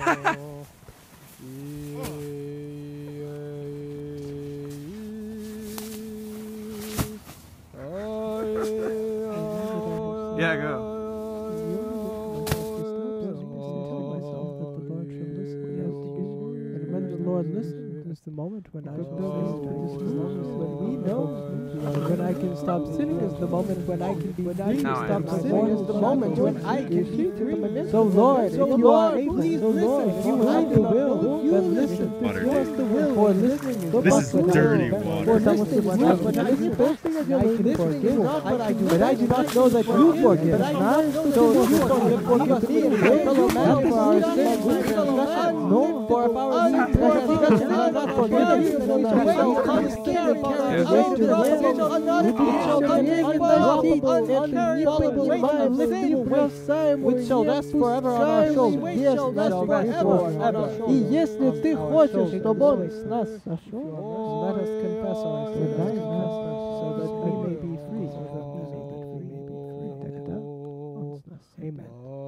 Yeah, go. Lord, listen. This is the moment when I can stop sinning. Is the moment when I can be free. Now I Stop understand. sinning is the moment when I can be free. So Lord, if you are able, so Lord, if you have the will, then listen. Water Give the will for listening. This is dirty water. For listening is not what I do. First thing is I can forgive, but I do not know that you forgive. So you forgive, forgive me and my fellow man for our sins and. No, for if our sins transgressions which shall rest forever on our shoulders. Yes, наш Господь. И если ты хочешь, чтобы Он с нас сошел, let us confess our sins so that we may be free. Amen.